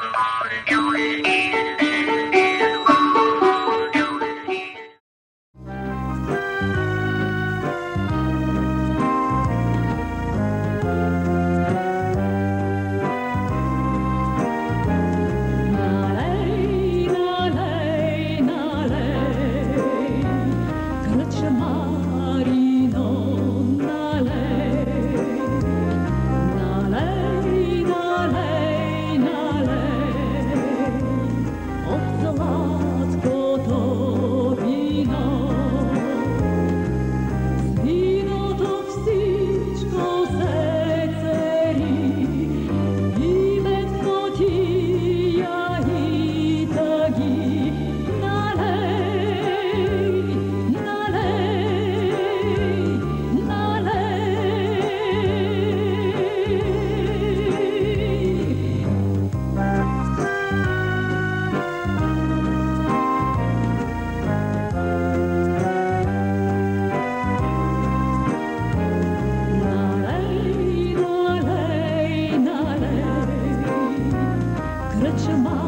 All the doors in. 什么？